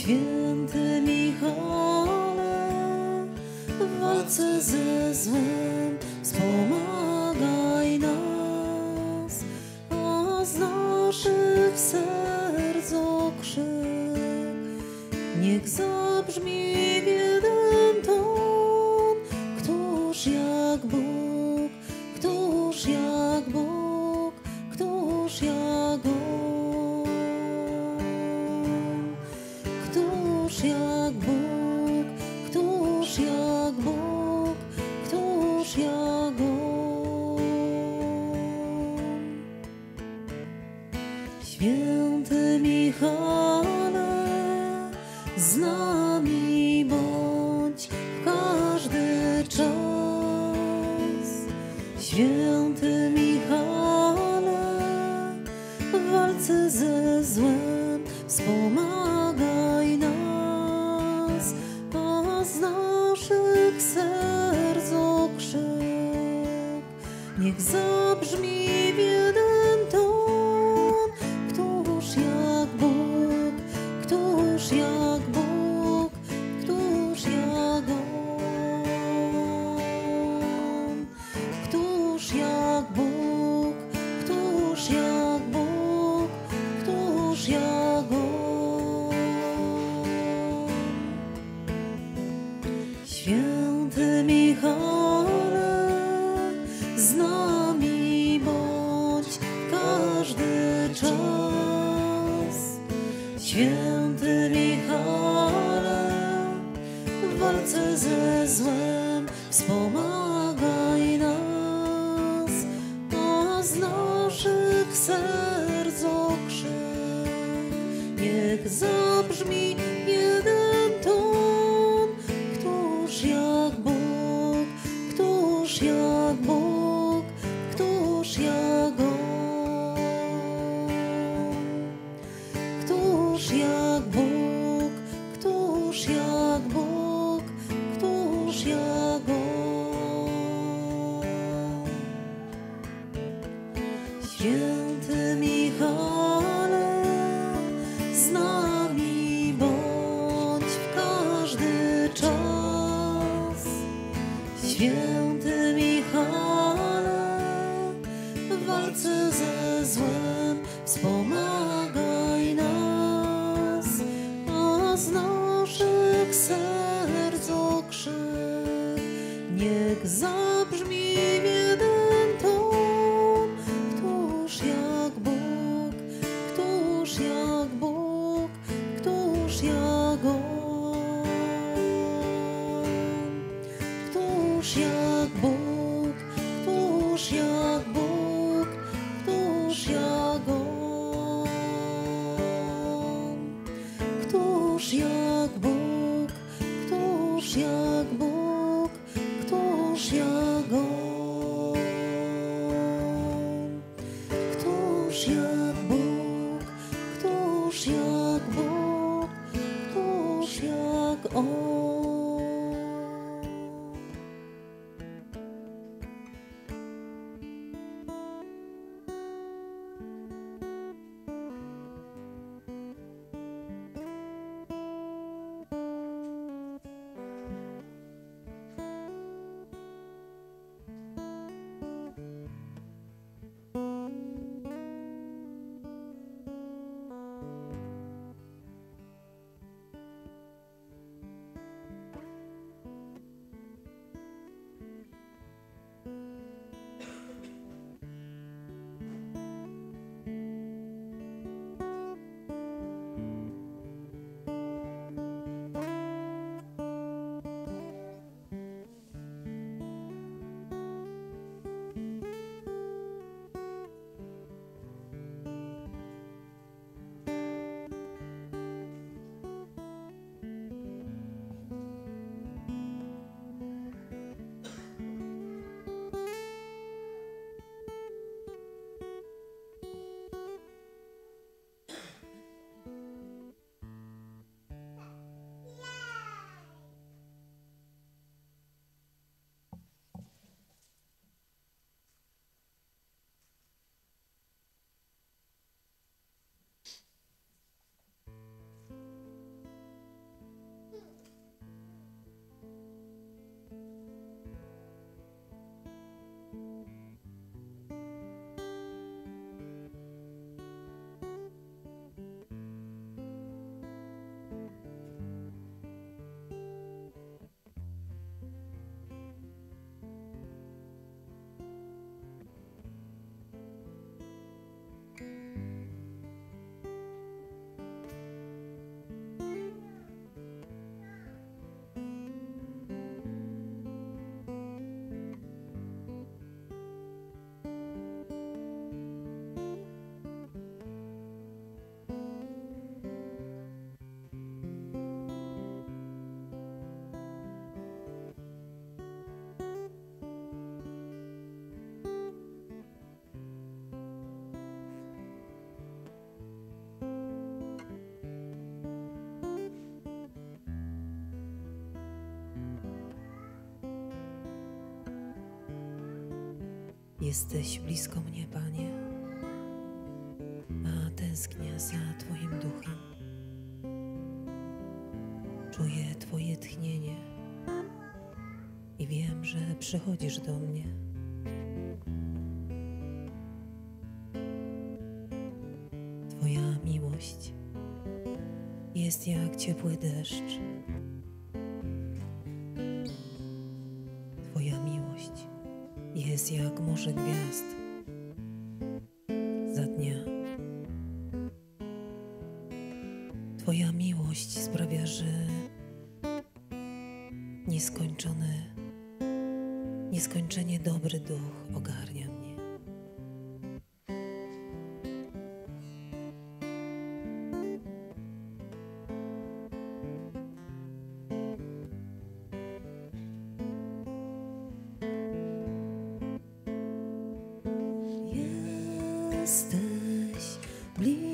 Święty Michale, walce ze złem. Niech zabrzmi Jesteś blisko mnie, Panie, a tęsknię za Twoim duchem. Czuję Twoje tchnienie i wiem, że przychodzisz do mnie. Twoja miłość jest jak ciepły deszcz. Jak morze gwiazd za dnia. Twoja miłość sprawia, że nieskończony, nieskończenie dobry duch ogarnia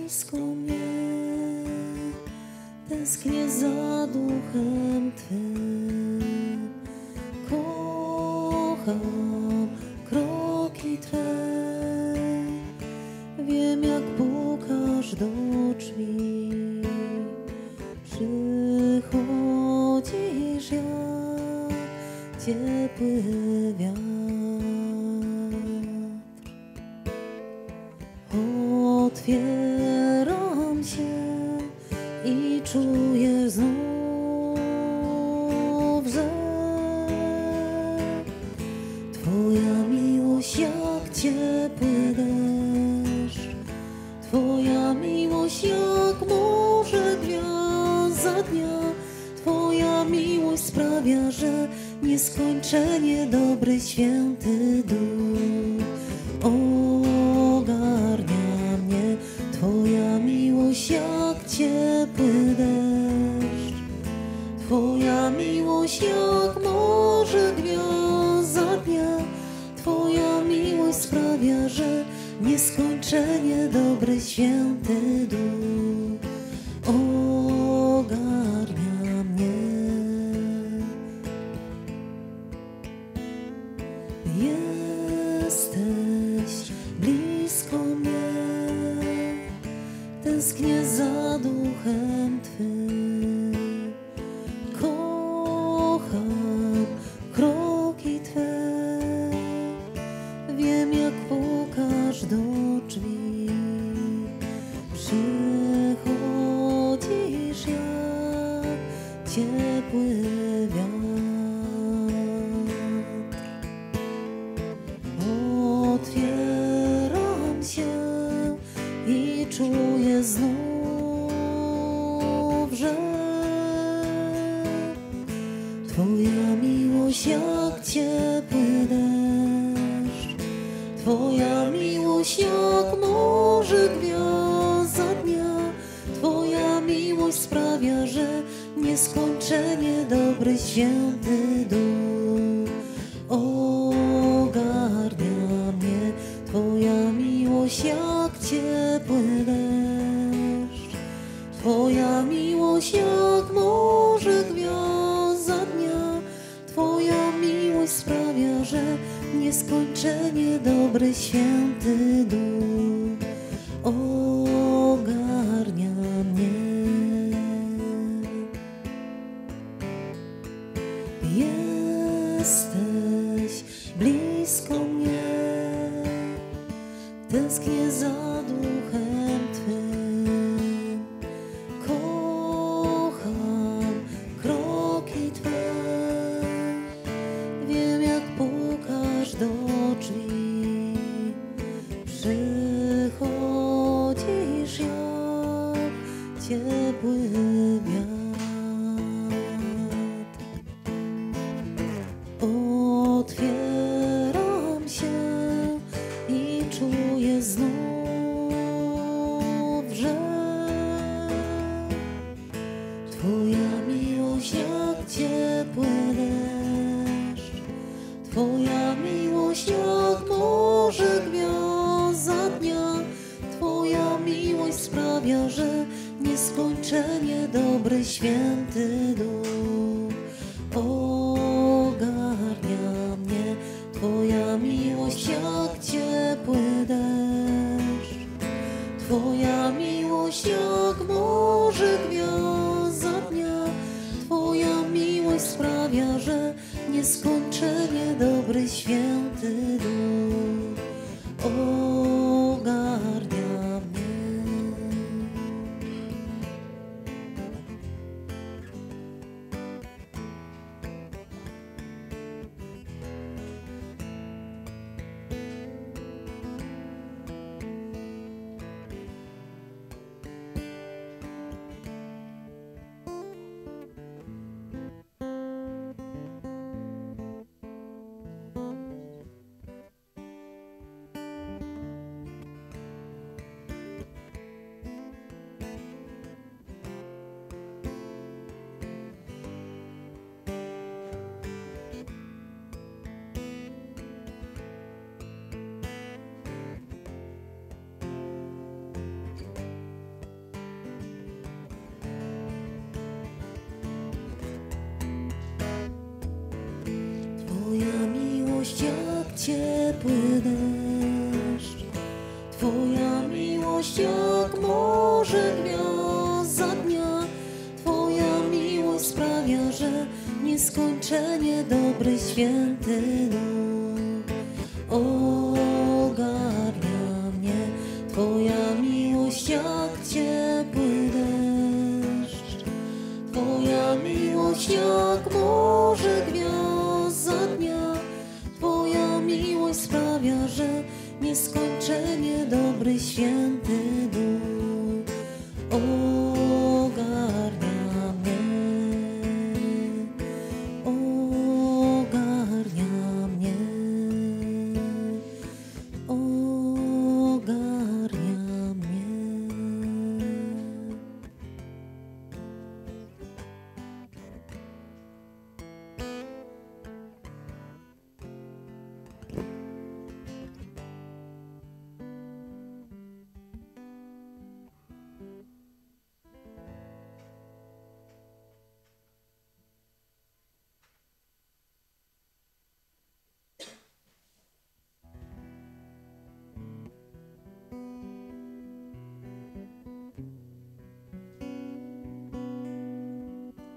blisko mnie, tęsknię za duchem Twym. Kocham znów, że Twoja miłość jak ciepły deszcz, Twoja miłość jak morze gwiazd za dnia, Twoja miłość sprawia, że nieskończenie dobry święty duch jak morze gwiazd za dnia, Twoja miłość sprawia, że nieskończenie dobry święty duch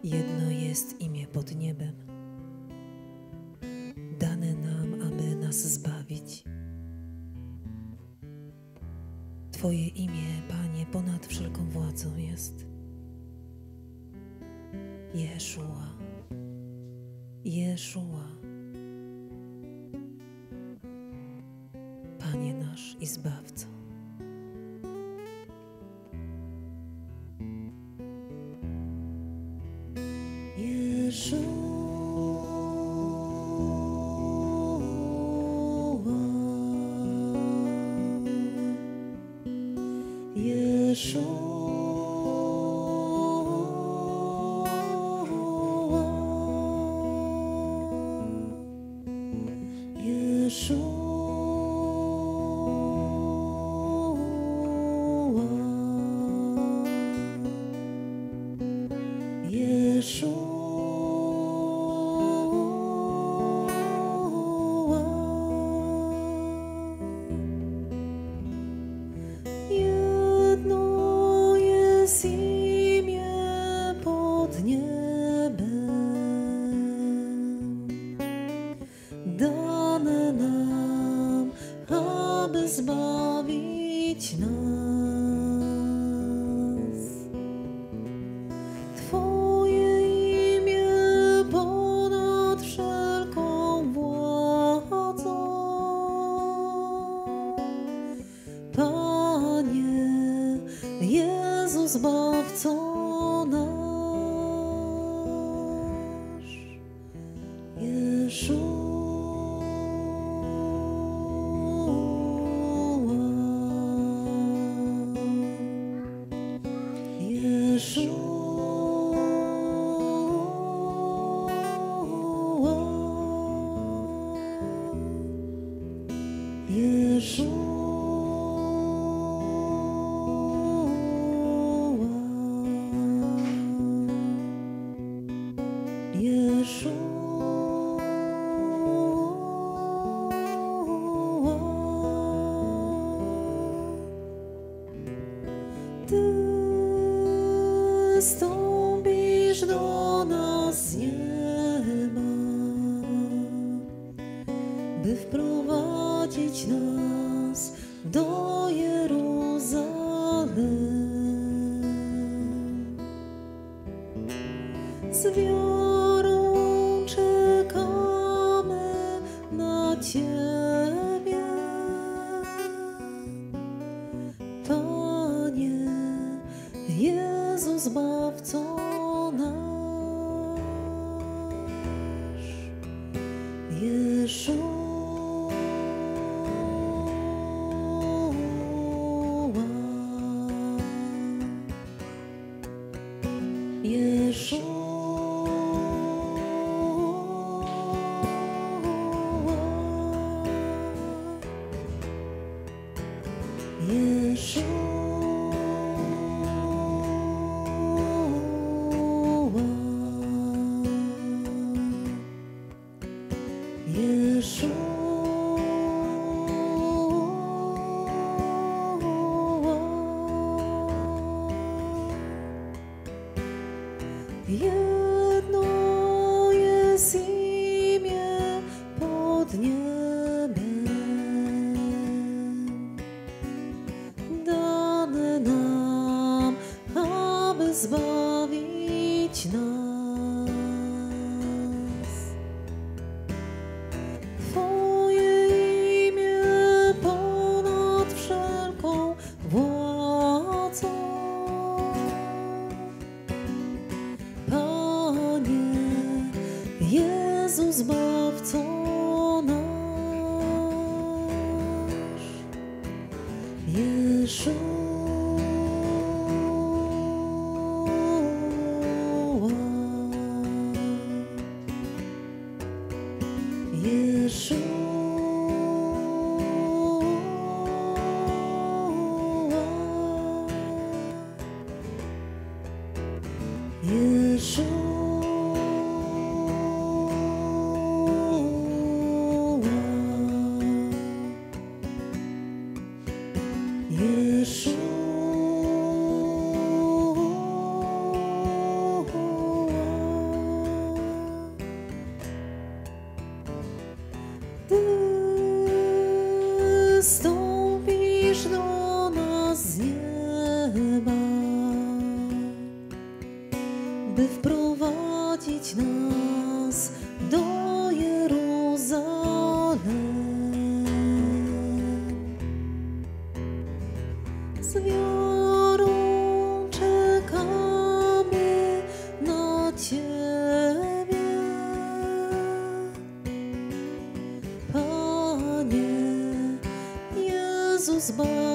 Jedno jest imię pod niebem, dane nam, aby nas zbawić. Twoje imię, Panie, ponad wszelką władzą jest. Jeszua, Jeszua. 夜深 boy.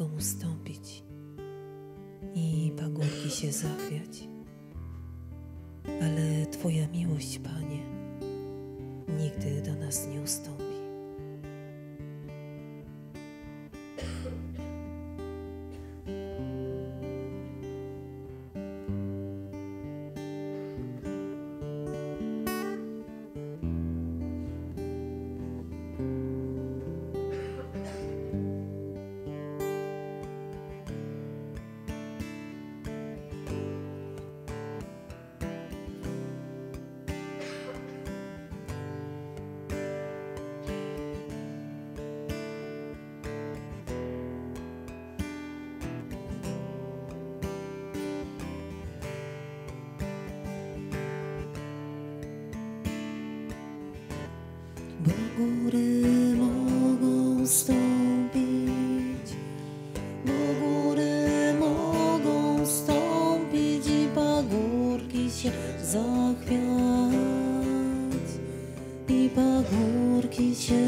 mogą ustąpić i pagórki się zachwiać. Ale Twoja miłość, Panie, nigdy do nas nie ustąpi. Zachwiać, i pagórki się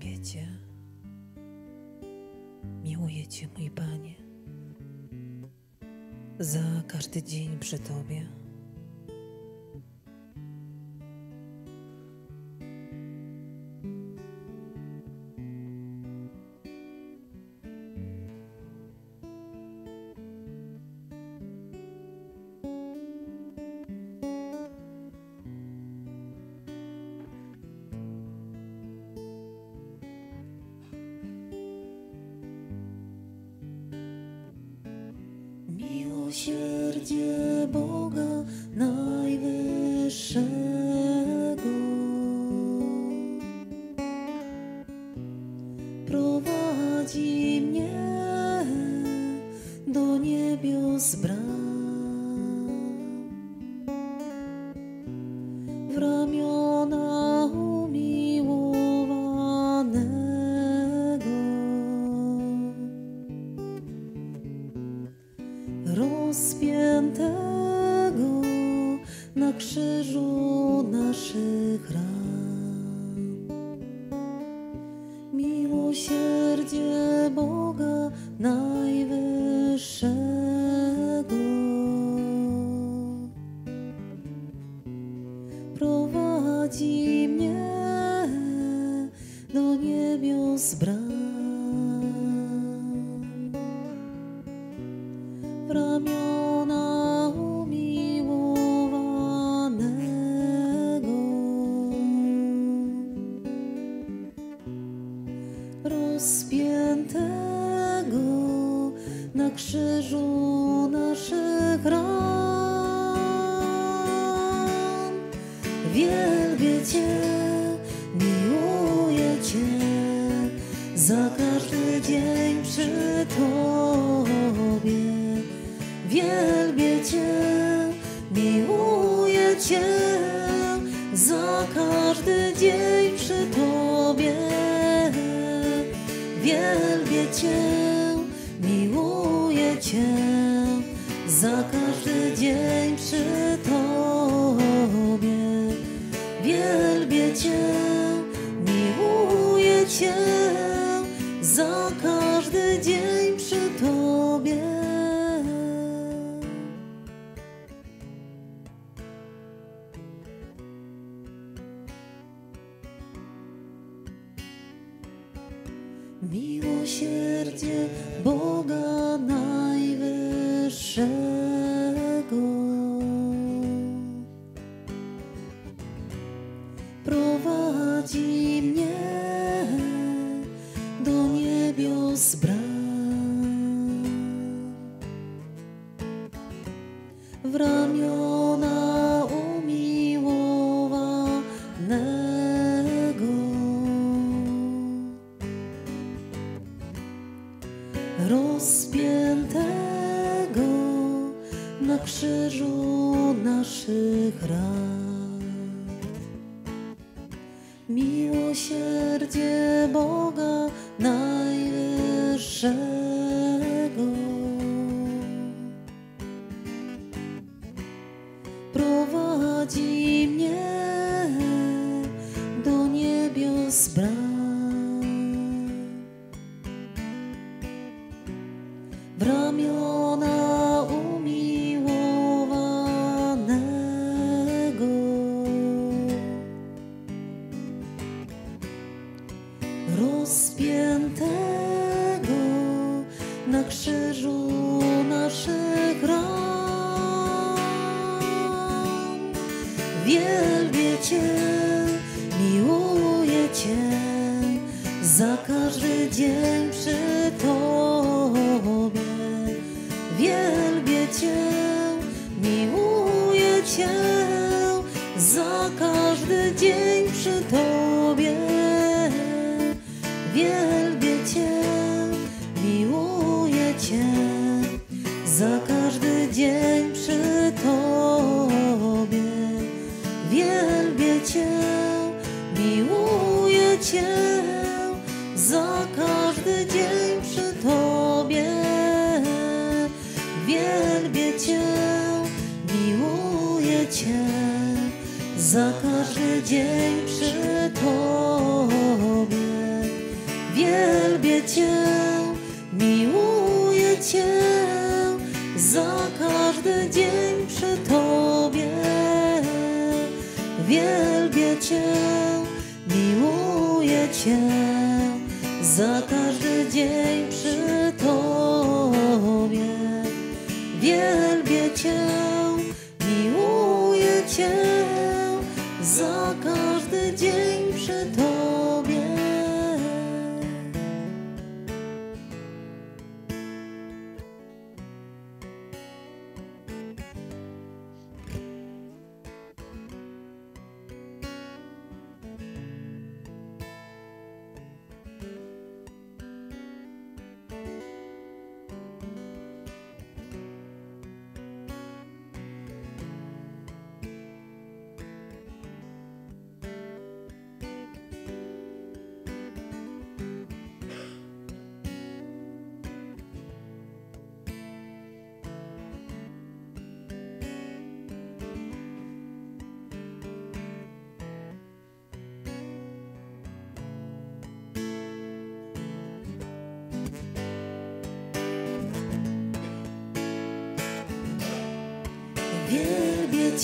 Lubię Cię. Miłuję Cię, mój Panie. Za każdy dzień przy Tobie. prowadzi mnie do niebios bram. miłosierdzie Boga najwyższego.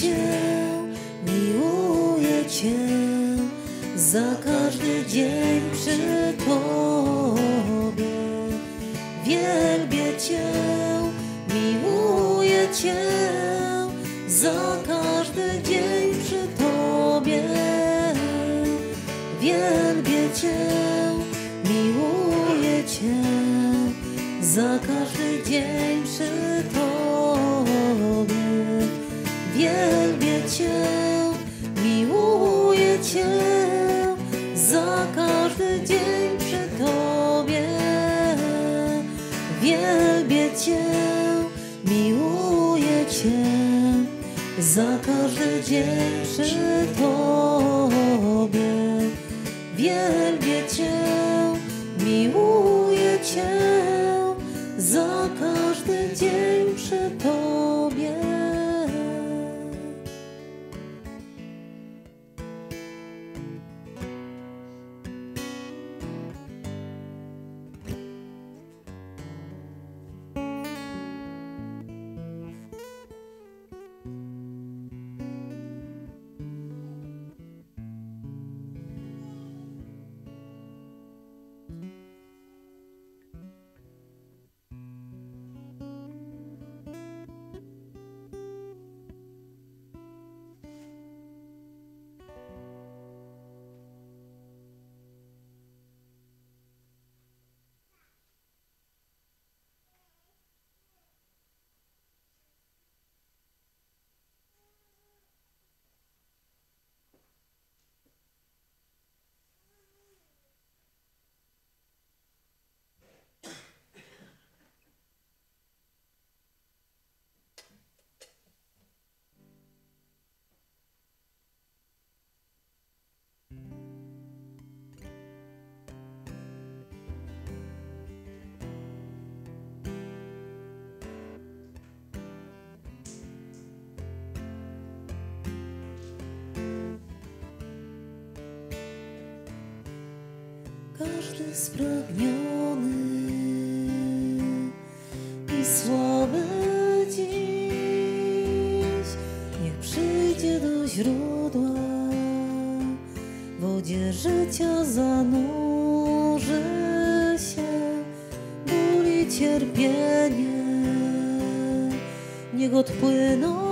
cię, miłuję cię za każdy dzień przy każdy spragniony i słaby dziś. Niech przyjdzie do źródła wodzie życia zanurzy się ból i cierpienie. Niech odpłyną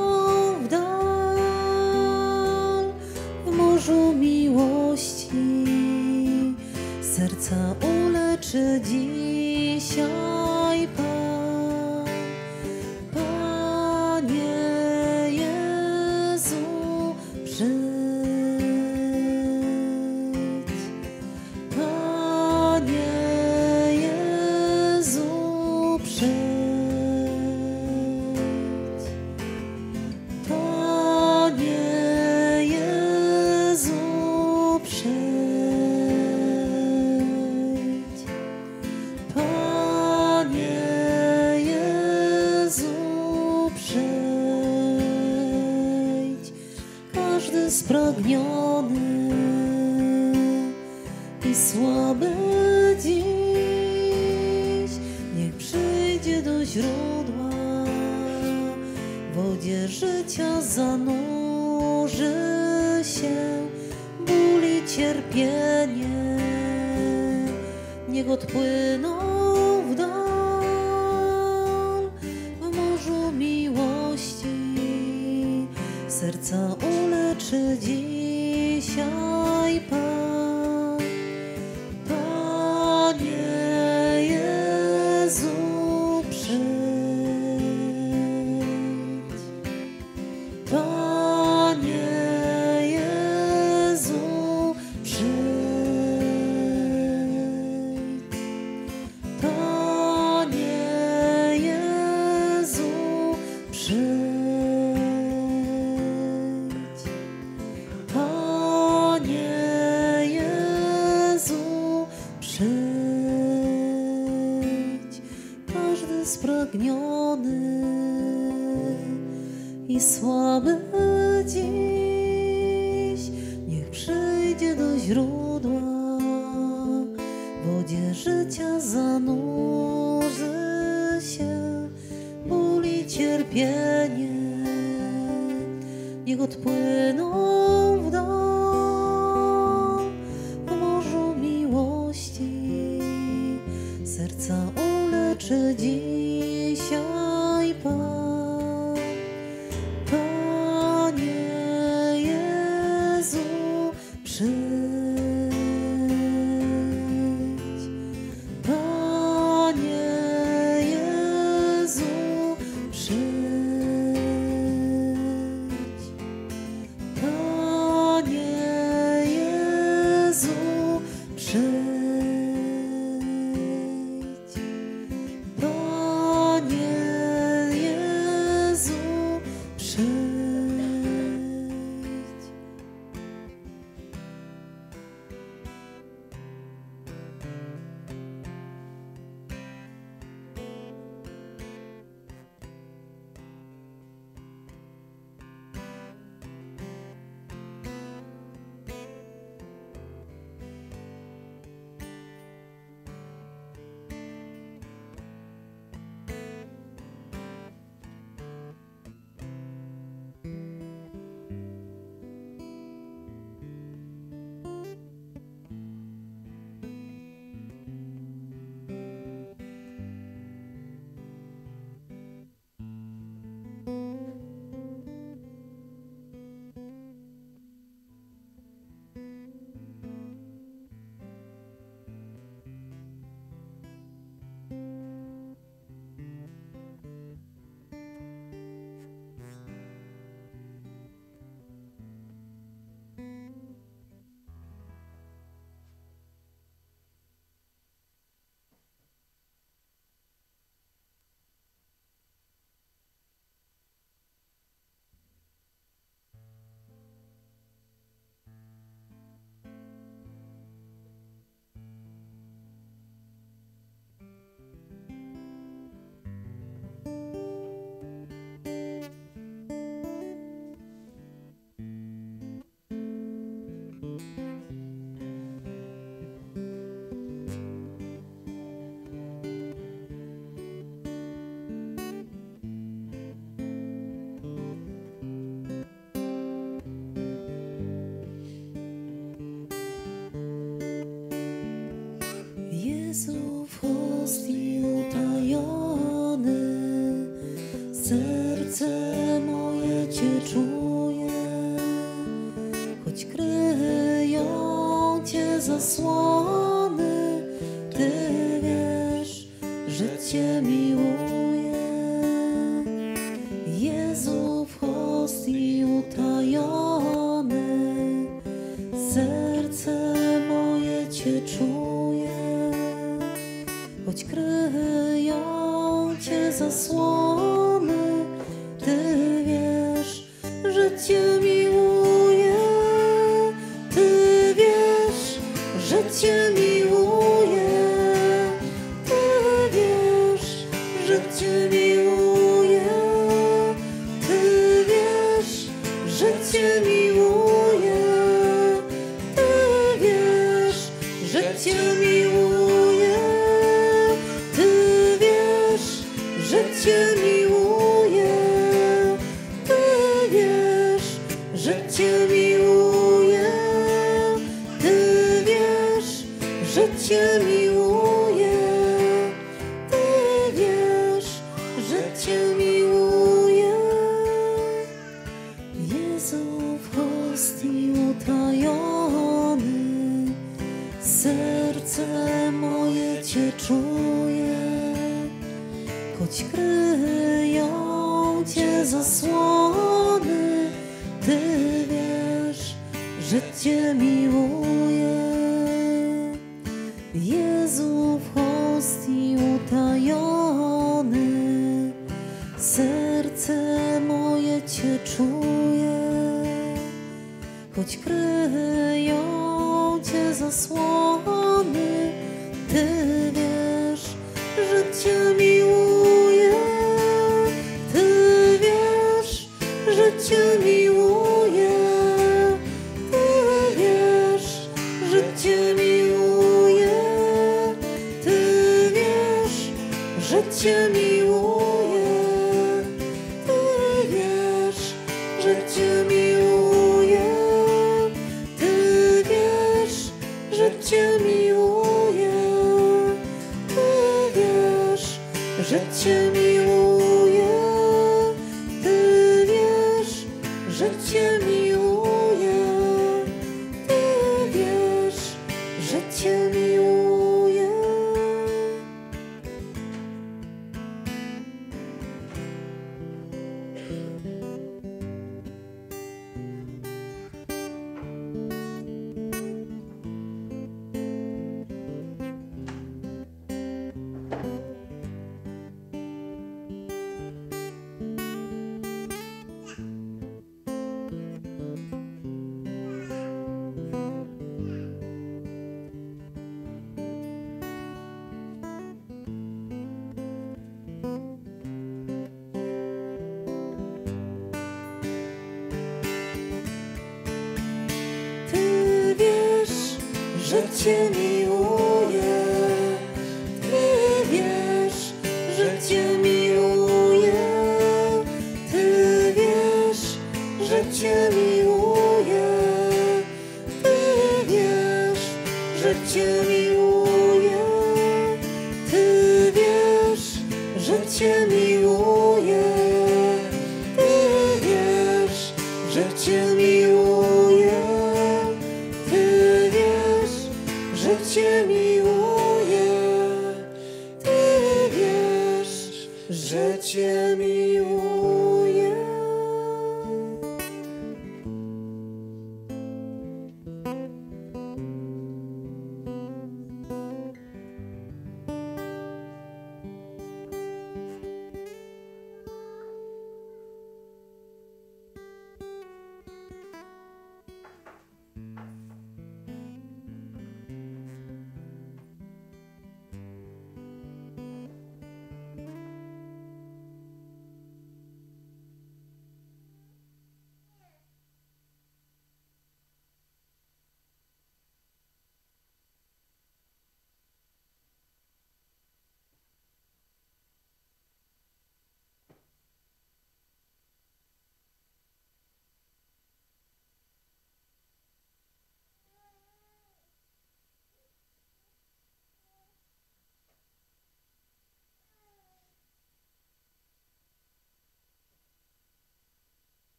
Ty wiesz, że Cię miłuję. Jezu w hostii utajony, serce moje Cię czuje. Choć kryją Cię zasłony, że Cię miłuję, Ty wiesz, że Cię miłuję.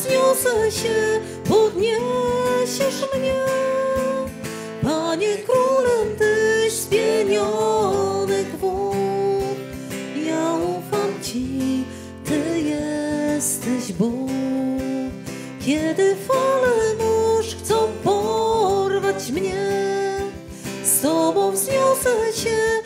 wzniosę się, podniesiesz mnie. Panie królem tyś spienionych wód, ja ufam ci, ty jesteś Bóg. Kiedy fale mórz chcą porwać mnie, z tobą wzniosę się,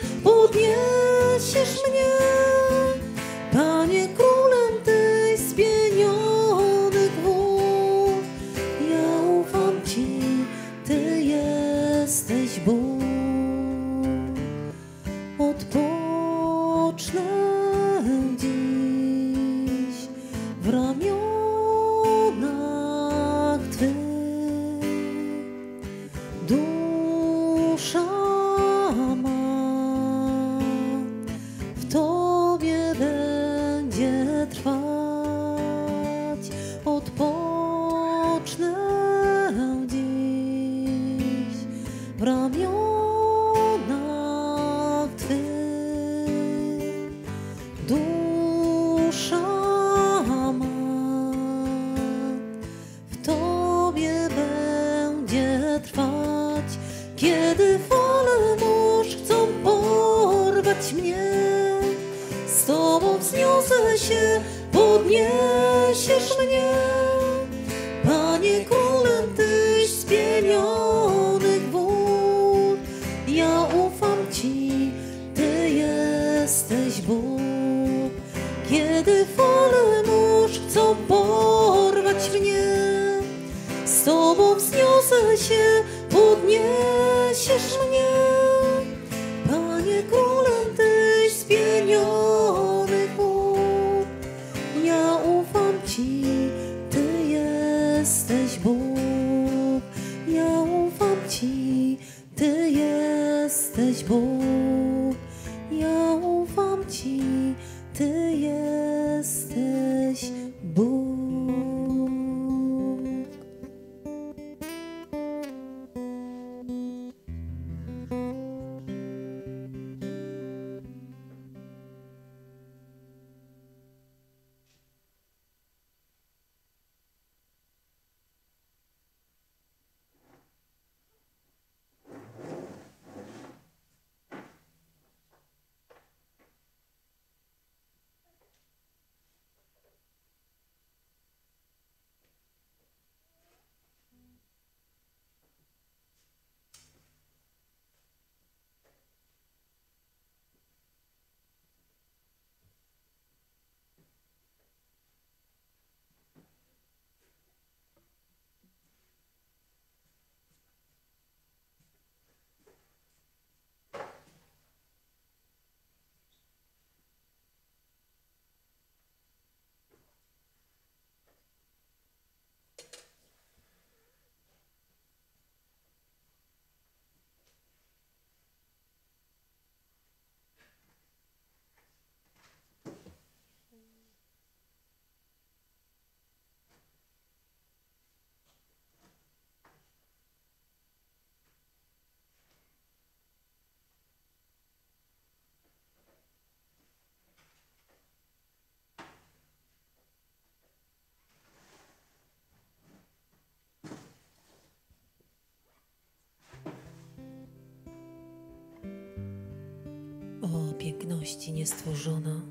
Piękności niestworzona,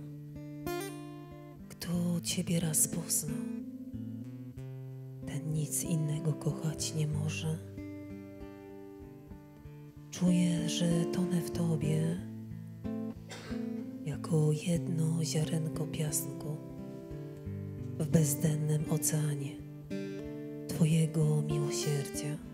kto Ciebie raz poznał, ten nic innego kochać nie może. Czuję, że tonę w Tobie, jako jedno ziarenko piasku w bezdennym oceanie Twojego miłosierdzia.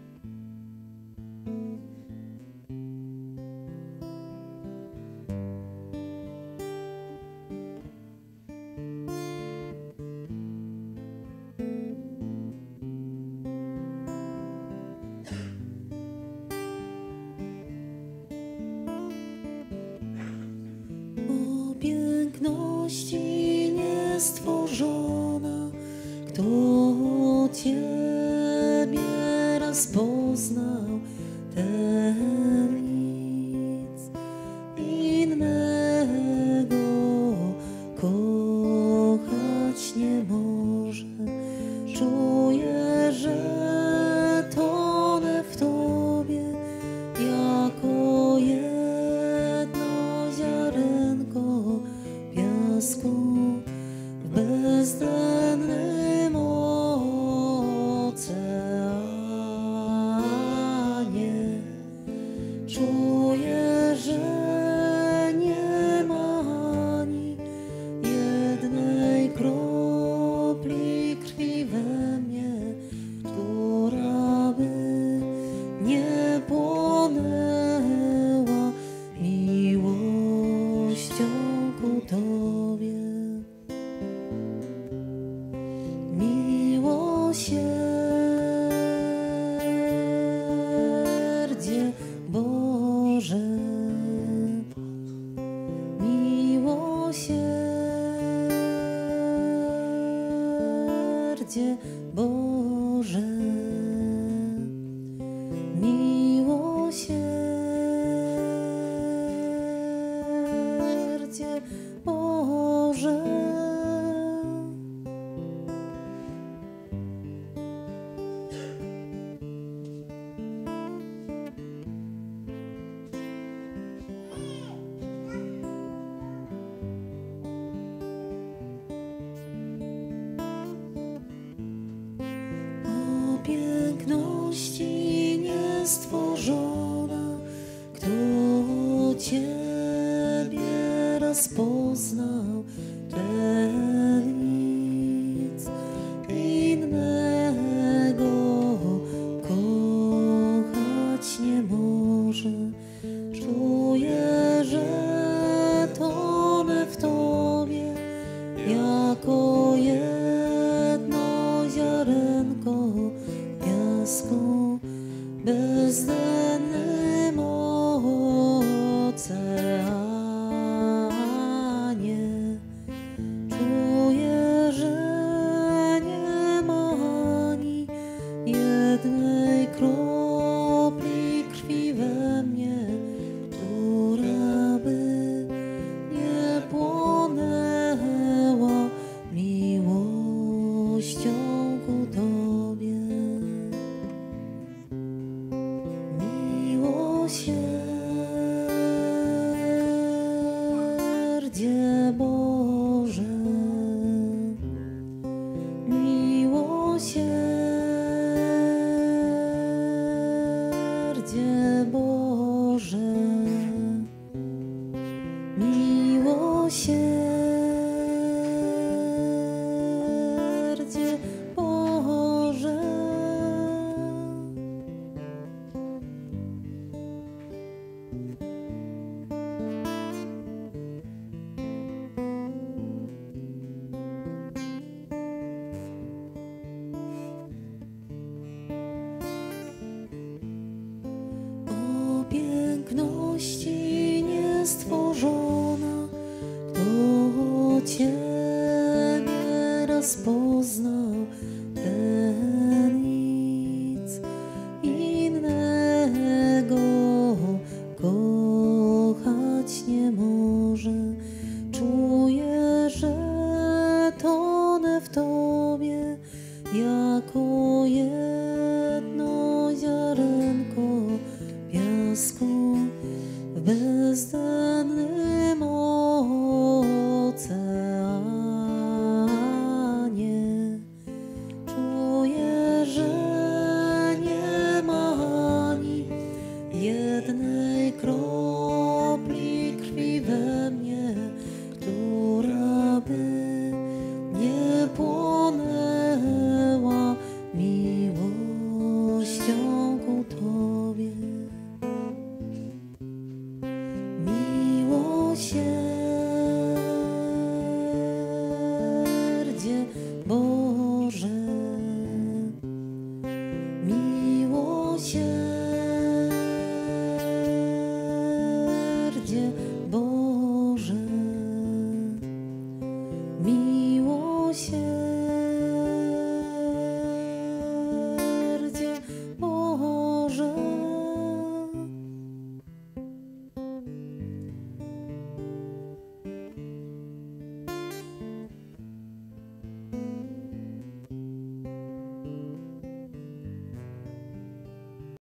Boże,